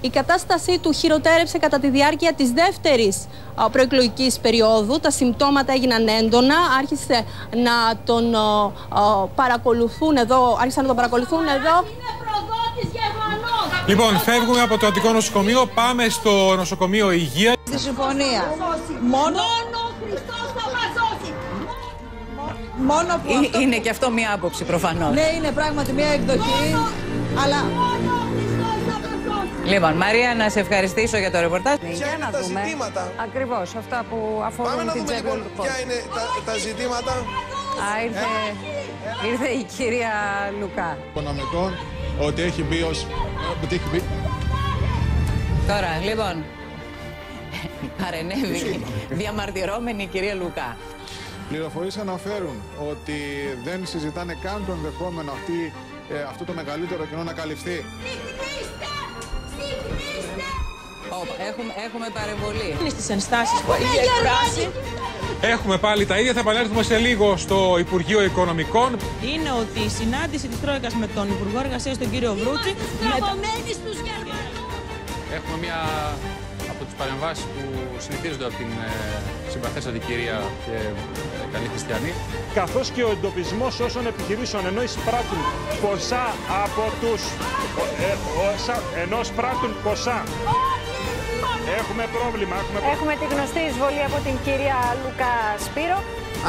Η κατάστασή του χειροτέρεψε κατά τη διάρκεια της δεύτερης προεκλογικής περίοδου. Τα συμπτώματα έγιναν έντονα, άρχισε να τον παρακολουθούν εδώ, άρχισαν να τον παρακολουθούν εδώ. Λοιπόν, φεύγουμε από το Αττικό Νοσοκομείο, πάμε στο νοσοκομείο Υγείας. Στη συμφωνία. Μόνο ο Χριστός θα μας σώσει. Μόνο που Ε, αυτό... Είναι και αυτό μία άποψη προφανώς. Ναι, είναι πράγματι μια εκδοχή, αλλά Λοιπόν, Μαρία, να σε ευχαριστήσω για το ρεπορτάζ. Ποια είναι τα ζητήματα. Ακριβώς, αυτά που αφορούν Πάμε να την δούμε τσέπη λοιπόν του ποια είναι τα, τα ζητήματα. Α, ήρθε, ήρθε η κυρία Λουκά. οικονομικών ότι έχει μπει ως... ότι έχει μπει... Τώρα, λοιπόν, παρενέβη διαμαρτυρόμενη η κυρία Λουκά. Πληροφορίες αναφέρουν ότι δεν συζητάνε καν το ενδεχόμενο αυτή, ε, αυτό το μεγαλύτερο κοινό να καλυφθεί. Όπα, έχουμε, έχουμε παρεμβολή. στις ενστάσεις που έχει εκφράσει Έχουμε πάλι τα ίδια, θα επανέλθουμε σε λίγο στο Υπουργείο Οικονομικών. είναι ότι η συνάντηση της Τρόικας με τον Υπουργό Εργασίας, τον κύριο Βρούτσι, με τα- Έχουμε μία από τις παρεμβάσεις που συνηθίζονται από την ε, συμπαθέστατη κυρία και ε, καλή χριστιανή. καθώς και ο εντοπισμός όσων επιχειρήσεων ενώ εισπράττουν ποσά από τους ε, όσα- ενώ εισπράττουν ποσά. Έχουμε πρόβλημα, έχουμε πρόβλημα. Έχουμε τη γνωστή εισβολή από την κυρία Λουκά Σπύρο.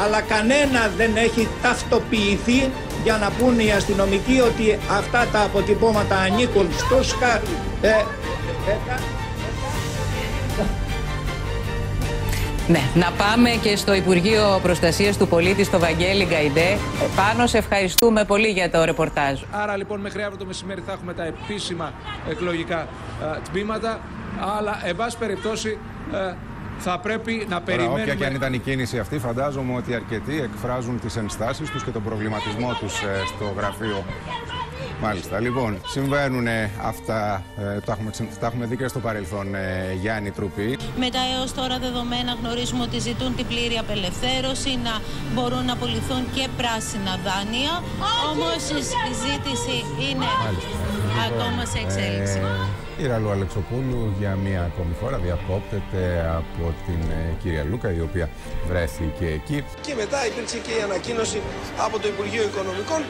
αλλά κανένα δεν έχει ταυτοποιηθεί για να πούνε οι αστυνομικοί ότι αυτά τα αποτυπώματα ανήκουν στο ΣΚΑ. Ε, ε, Ναι, να πάμε και στο Υπουργείο Προστασίας του Πολίτη, στο Βαγγέλη Γκαϊντέ. Πάνω σε ευχαριστούμε πολύ για το ρεπορτάζ. Άρα λοιπόν μέχρι αύριο το μεσημέρι θα έχουμε τα επίσημα εκλογικά ε, τμήματα. Αλλά, εν πάση περιπτώσει, ε, θα πρέπει να Τώρα, περιμένουμε... όποια και αν ήταν η κίνηση αυτή, φαντάζομαι ότι αρκετοί εκφράζουν τις ενστάσεις τους και τον προβληματισμό τους ε, στο γραφείο. Μάλιστα. Λοιπόν, συμβαίνουν ε, αυτά, ε, τα, έχουμε, ξε- τα έχουμε δει και στο παρελθόν, ε, Γιάννη Τρουπή. Με τα έως τώρα δεδομένα γνωρίζουμε ότι ζητούν την πλήρη απελευθέρωση, να μπορούν να απολυθούν και πράσινα δάνεια. Όμως η συζήτηση είναι ακόμα σε εξέλιξη. Ε, η Ραλού Αλεξοπούλου για μία ακόμη φορά διακόπτεται από την ε, κυρία Λούκα, η οποία βρέθηκε εκεί. Και μετά υπήρξε και η ανακοίνωση από το Υπουργείο Οικονομικών.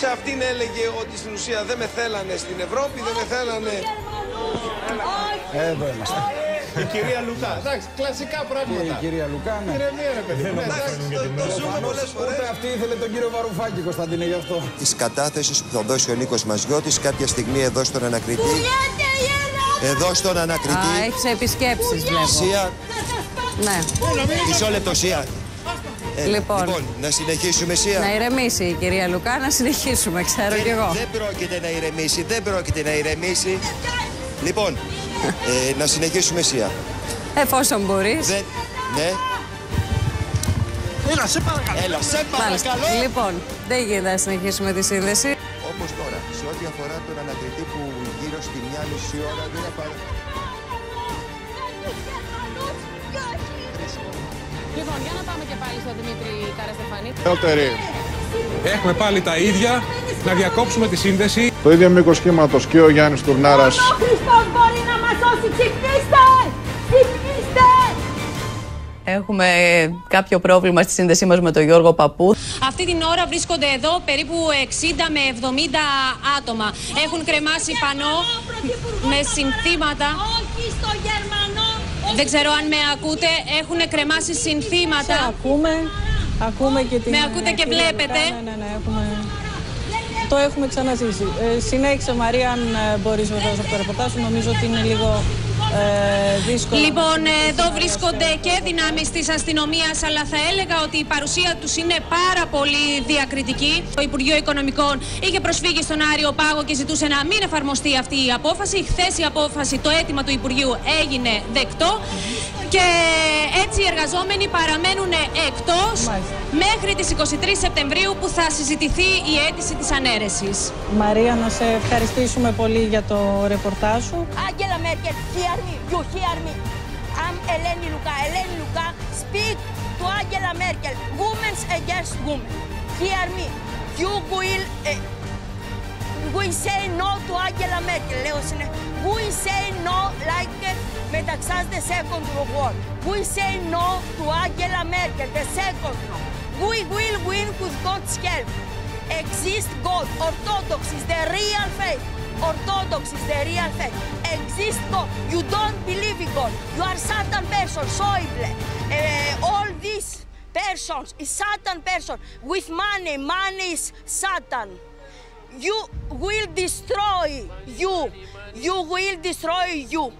Σε αυτήν έλεγε ότι στην ουσία δεν με θέλανε στην Ευρώπη, δεν με θέλανε... Εδώ είμαστε. Η κυρία Λουκά. Εντάξει, κλασικά πράγματα. Η κυρία Λουκά, ναι. Ηρεμία, ρε παιδί. μου. Εντάξει, το, το ζούμε πολλές φορές. Ούτε αυτή ήθελε τον κύριο Βαρουφάκη, Κωνσταντίνε, γι' αυτό. Της κατάθεσης που θα δώσει ο Νίκος Μαζιώτης κάποια στιγμή εδώ στον ανακριτή. Εδώ στον Α, ανακριτή. έχεις επισκέψεις βλέπω. Σία, Ναι. μισό λεπτό, Σία. Ε, Λοιπόν. να συνεχίσουμε, Σία. Να ηρεμήσει η κυρία Λουκά, να συνεχίσουμε, ξέρω κι εγώ. Δεν πρόκειται να ηρεμήσει, δεν πρόκειται να ηρεμήσει. Λοιπόν, ε, να συνεχίσουμε, Σία. Εφόσον μπορείς. Δεν, ναι. Έλα, σε παρακαλώ. Έλα, σε Μάλιστα. παρακαλώ. Λοιπόν, δεν γίνεται να συνεχίσουμε τη σύνδεση. Όπως τώρα, σε ό,τι αφορά τον ανακριτή που γύρω στη μια μισή ώρα δεν θα πάρει. Λοιπόν, για να πάμε και πάλι στον Δημήτρη Καραστεφανή. Δεύτερη. Έχουμε πάλι τα ίδια. Να διακόψουμε τη σύνδεση. Το ίδιο μήκος κύματος και ο Γιάννης Τουρνάρας. Ο Χριστός μπορεί να μας σώσει. Ξυπνήστε! Ξυπνήστε! Έχουμε κάποιο πρόβλημα στη σύνδεσή μας με τον Γιώργο Παππού. Αυτή την ώρα βρίσκονται εδώ περίπου 60 με 70 άτομα. Έχουν κρεμάσει πανό με συνθήματα. Όχι στο Γερμανό. Δεν ξέρω αν με ακούτε. Έχουν κρεμάσει συνθήματα. ακούμε, ακούμε και την... Με ακούτε και κυρία βλέπετε. Λουκά. Ναι, ναι, ναι, έχουμε... Το έχουμε ξαναζήσει. Ε, συνέχισε Μαρία, αν ε, μπορείς βεβαίως από το ρεπορτάζ σου. Νομίζω ότι είναι λίγο ε, δύσκολο. Λοιπόν, εδώ βρίσκονται και δυνάμεις της αστυνομίας, αλλά θα έλεγα ότι η παρουσία τους είναι πάρα πολύ διακριτική. Το Υπουργείο Οικονομικών είχε προσφύγει στον Άριο Πάγο και ζητούσε να μην εφαρμοστεί αυτή η απόφαση. Χθες η απόφαση, το αίτημα του Υπουργείου έγινε δεκτό. Και έτσι οι εργαζόμενοι παραμένουν εκτός μέχρι τις 23 Σεπτεμβρίου που θα συζητηθεί η αίτηση της ανέρεσης. Μαρία, να σε ευχαριστήσουμε πολύ για το ρεπορτάζ σου. Angela Merkel, hear me, you hear me. I'm Eleni Luka. Eleni Luka, speak to Angela Merkel. Women against women. Hear me. You will, uh, we say no to Angela Merkel. Λέω συνε- We say no Texas the second war. We say no to Angela Merkel, the second no. We will win with God's help. Exist God. Orthodox is the real faith. Orthodox is the real faith. Exist God. You don't believe in God. You are Satan person, Schäuble. Uh, all these persons is Satan person. With money, money is Satan. You will destroy you. You will destroy you.